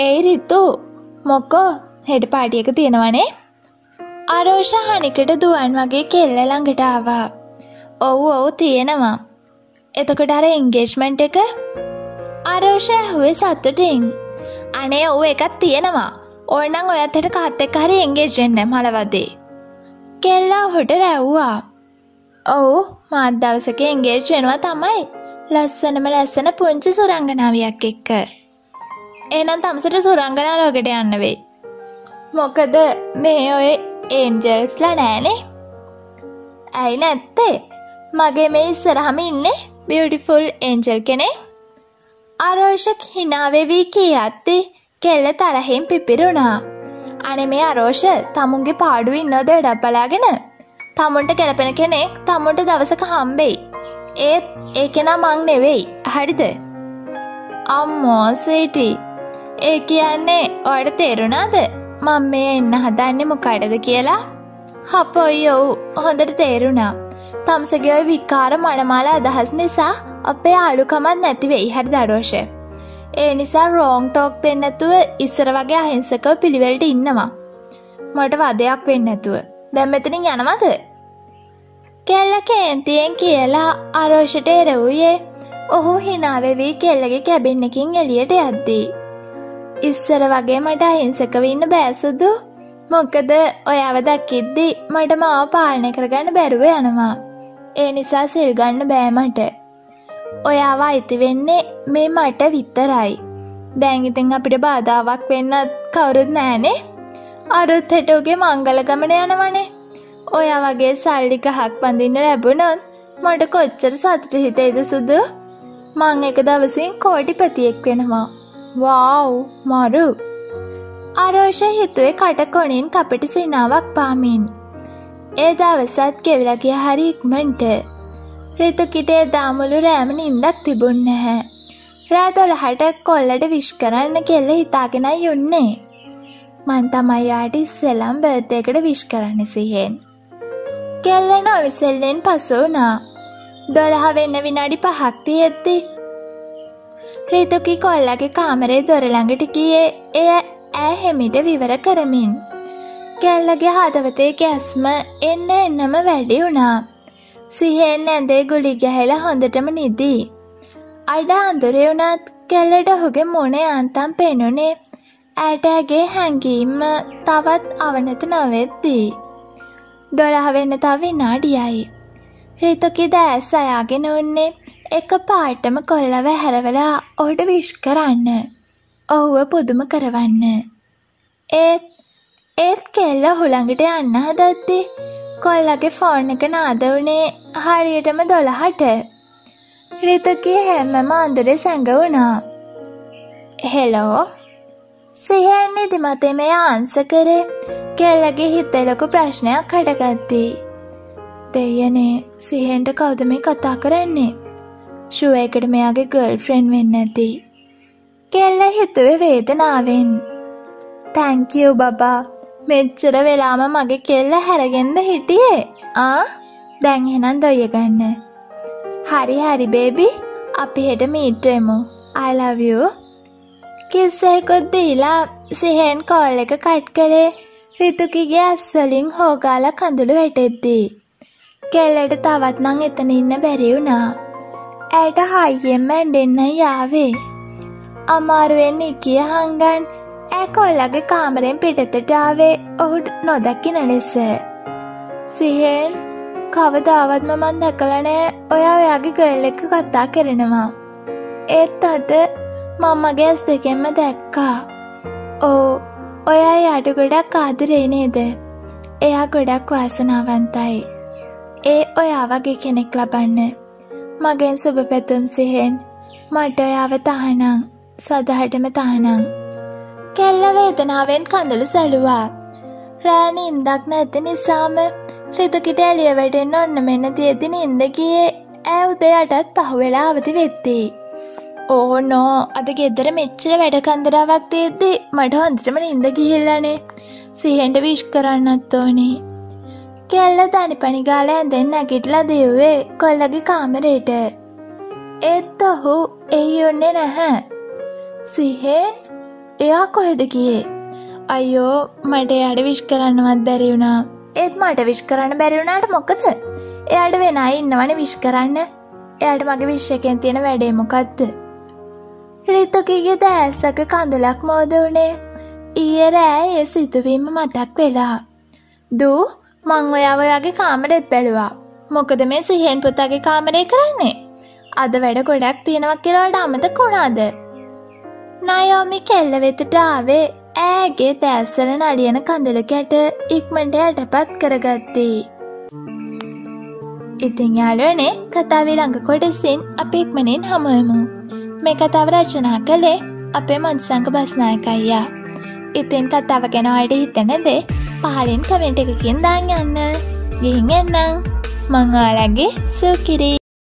ඒයි රිත්තු මොක්කෝ හෙට පාටියක තියෙනවනේ? අරෝෂ හනිකට දුවන් වගේ කෙල්ල ළඟට ආවා. ඔව් ඔවු තියෙනවා. එතකොට අර එන්ගේජ්මන්ට් එක? අරෝෂ ඇහුවේ සත්තුටින් අනේ ඔව් එකත් තියෙනවා. ඕනනම් ඔයත් හෙට කාත් එක්ක හරි එන්ගේජ් වෙන්න මලවදේ. කෙල්ලා ඔහුට රැව්වා. ඔව් මාත් දවසක එන්ගේජ් වෙනවා තමයි. ලස්සනම ලස්සන පුංචි සුරංගනාවියක් එක්ක. එහෙනම් තමසට සුරංගනා ලෝකෙට යන්න වෙයි. මොකද මේ ඔය ඒන්ජල්ස්ලා නෑනේ. ඇයි නැත්තේ? මගේ මේ ඉස්සරහම ඉන්නේ බියටිෆුල් ඒන්ජල් කෙනෙක් අරෝෂක් හිනාවෙවී කියත්තේ කෙල්ල තරහෙන් පිපිරුණා. අනෙ මේ අරෝෂ තමුන්ගේ පාඩුව ඉන්නොද ඩබ්බලාගෙන තමුන්ට ගැලපෙන කෙනෙක් තමුන්ට දවසක හම්බෙයි. ඒත් ඒ කෙනා මං නෙවෙයි. හරිද? අම්මෝ සීටි ඒ කියන්නේ ඔයට තේරුණාද? මං මේ එන්න හදන්නේ මොකටද කියලා? හපොයි ඔව් හොඳට තේරුණා. තම්සගේ ඔය විකාර මනමාල අදහස් නිසා අපේ ආලුකමත් නැතිවෙයි හරි දඩෝෂ ඒ නිසා රෝං ටෝක් දෙන්නැතුව ඉස්සර වගේ අහිංසකව පිළිවෙලට ඉන්නවා. මට වදයක් වෙන්න ඇතුව දැම් මෙතනින් යනවද? කෙල්ල කේන්තියෙන් කියලා අරෝෂට එරවූයේ. ඔහු හිනාවෙවී කෙල්ලගේ කැබින්නකින් එලියට යද්දී. ඉස්සර වගේ මට අහිංසකව ඉන්න බෑසුදු මොකද ඔයාව දකිද්දි මට මාව පාලනය කරගන්න බැරුව යනවා. ඒ නිසා සිල්ගන්න බෑමට. ඔයාව අයිති වෙන්නේ මේ මට විතරයි. දැන් ඉතින් අපිට බාධාවක් වෙන්නත් කවුරුත් නෑනේ. අරුත් හෙටෝගේ මංගල ගමන යනවනේ. ඔයා වගේ සල්ලි ගහක් බඳින්න ලැබුණොත් මට කොච්චර සතුට හිතේද සුදු? මං එක දවසින් කෝටිපතියෙක් වෙනවා. වාව් මරු අරෝෂ හිතුවේ කටකොනින් කපට සිනාවක් පාමින් ඒ දවසත් ගෙවිලගිය හරි ඉක්මන්ට රිතුකිටේ දාමුළු රෑම නින්දක් තිබුන් නැහැ රෑ දොළහට කොල්ලට විශ් කරන්න කෙල්ල හිතාගෙන යුන්නේ මන් තමයියාට ඉස්සෙලම් බර්තයකට විශ් කරන්න සිහෙන් කෙල්ල නොවිසෙල්ලෙන් පසු වුණා දොළහ වෙන්න විනාඩි පහක් තියෙද්දි රිතුකි කොල්ලගේ කාමරේ දොරළඟට ගියේ එය ඈ හෙමිට විවර කරමින්. කෙල්ලගේ හදවතේ ගැස්ම එන්න එන්නම වැඩි වුණා. සිහෙන් ඇඳේ ගුලි ගැහෙල හොඳටම නිදී. අඩ අඳුරේ වුණත් කෙල්ලට ඔහුගේ මුණ යන්තම් පෙනුනේ ඇයට ඇගේ හැඟීම තවත් අවනත නොවෙද්දී. දොළහ වෙන්න තව විනාඩියයි. රිතුකි දෑස් අයාගෙන උන්නේ එක පාටම කොල්ලව හැරවලා ඔහුට විශ් කරන්න. ඔහුව පුදුම කරවන්න. ඒත් ඒත් කෙල්ල හුළඟට යන්න හදද්දි කොල්ලගේ ෆෝන් එක නාද වුණේ හරියටම දොළහට. රිතකී හැමම අඳුරේ සැඟවුණා. හෙලෝ සිහෙන් නිදිමතේ මේ ආන්ස කරේ කෙල්ලගේ හිතේ ලොකු ප්‍රශ්නයක් හටගත්තී. දෙයනේ සිහෙන්ට කවුද මේ කතා කරන්නේ? ෂුව එකට මෙයාගේ ගර්ල් ෆ්‍රෙන්ඩ් වෙන්න ඇති. කෙල්ල හිතුවේ වේදනාවෙන්. තැංකියු බබා මෙච්චර වෙලාම මගේ කෙල්ල හැරගෙන්ද හිටියේ ආ දැන් එහෙනම් දොය ගන්න. හරි හරි බේබි අපි හෙට මීට්‍රෙමු I love you. කිස්සෙකුත් දීලා සිහෙන් කෝල් එක කට් කරේ රිතුකිගේ ඇස්වලින් හෝගාල කඳුළු වැටෙද්දී. කෙල්ලට තවත් නං එතන ඉන්න බැරි වුණා. ඇයට හයියෙන්ම ඇඩෙන්න යාවේ. අමාරුවෙන් ඉකිය හංගන් ඇ කොල්ලගේ කාමරෙන් පිටතට ආවේ ඔහුට නොදැකින ලෙස. සිහෙන් කවදාවත්ම මන් දැකලනෑ ඔයා ඔයාගේ ගල්ල එක කතා කරනවා. ඒත් අද මම්මගේ ඇස් දෙකෙන්ම දැක්කා. ඕ ඔයා යාට ගොඩක් ආදරේ නේද. එයා ගොඩක් වාසනාවන්තයි. ඒ ඔයා වගේ කෙනෙක් ලබන්න. මගෙන් සුබ පැතුම් සිහෙන් මට ඔයාව තහනං සදහටම තහනං. කෙල්ල වේදනාවෙන් කඳුළු සැලුවා. රෑනි ඉන්දක් නැති නිසාම රිතුකිට එලිය වැටෙන්න ඔන්න මෙන්න තියෙදි නින්ද ගියේ ඈ උදයටත් පහුවෙලා අවදි වෙත්තේ. ඕ නෝ අද ගෙදර මෙච්චර වැඩ කන්දරාවක් තියෙද්දි මට හොඳටම නින්ද ගිහිල්ලානේ. සිහෙන්ට විශ් කරන්නත් ඕනේ. කෙල්ල දනිපනි ගාල ඇඳෙන් නැගිටලා දෙව්වේ කොල්ලගේ කාමරේට. ඒත් ඔහු එහි ඔන්නේ නැහැ. සිහෙන් එයා කොහෙද කියේ අයියෝ මට එයාට විශ් කරන්නවත් බැරි වුණා. ඒත් මට විශ් කරන්න බැරි වුණාට මොකද? එයාට වෙන අය ඉන්නවනේ විශ් කරන්න. එයාට මගේ විශ්් එකෙන් තියෙන වැඩේ මොකක්ද රිතකගේ දෑස්සක කඳුලක් මෝද වනේ ඊය රෑ ඒ සිතුවීම මතක් වෙලා. දූ? මං ඔයාව ඔයාගේ කාමරෙත් බැලුවා මොකද මේ සිහෙන් පුතාගේ කාමරේ කරන්නේ අද වැඩ ගොඩක් තියෙනවක් කියලාට අමතක වුණාද නයෝමි කෙල්ල වෙතට ආවේ ඈගේ තෑස්සල නලියන කඳුල කැට ඉක්මට යටපත් කරගත්තේ. ඉතිං යාලුවනේ කතාවේ ළඟ කොටසින් අප ඉක්මනින් හමුවමු. මේ කතාව රචනා කළේ අපේ මන්සංක බස්නායකයියා. ඉතින් කතාව ගැන අයට හිතනද පහලින් කමෙන්ට් එකකින් දාන්න යන්න. ගිහින් එන්නම්. මං ඔයාලගේ සුකිරී